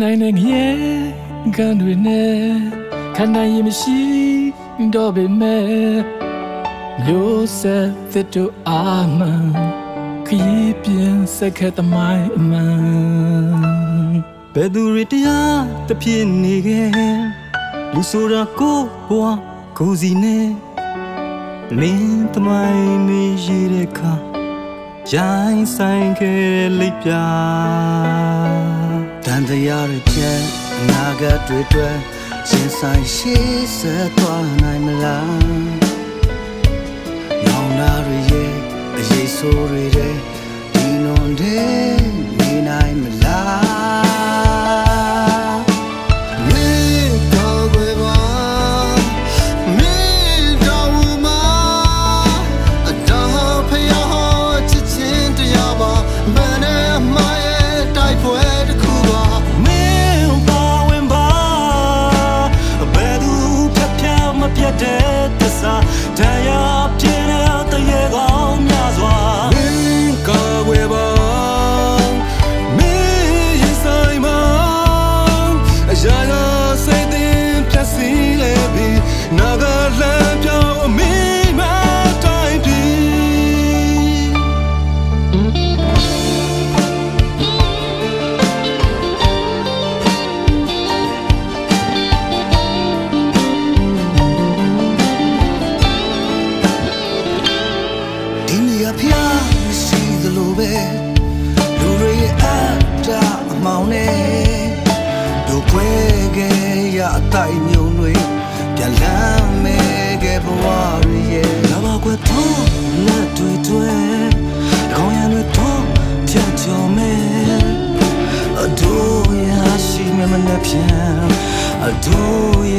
နိုင်တဲ့ငရဲကန်တွေနဲ့ခန္ဓာရင်မရှိတော့ပေမဲ့မျိုးဆက်သစ်တို့အာမန်ခရီးပြင်းစက်ခက်သမိုင်းအမှန်ဘယ်သူတွေတရားတဖြစ်နေခဲ့လူဆိုတာကိုဘွားကိုစီနဲ့လင်းသမိုင်းမေးရတဲ့ခါရိုင်းဆိုင်ခဲ့လိပ်ပြတ န်တရားတွေချဲအနာဂတ်တွေတွေ့စဉ်ဆိုင်ရှိဆက်သွားနိုင်မလားနောင်နာတွေရဲ့အရေးဆိုးတွေတဲ့ဒီနွန်တဲ့ ရအတိုင်းမြုံတွေပြန်လမ်းမဲ့ခဲ့ဘဝတွေရဲ့လာပါကွယ်တော့လက်တွေတွေခေါင်းရံတွေတော့ပြတ်ကြော်မဲ့အဒိုးရရှိမမနဲ့ပြန်အဒိုးရ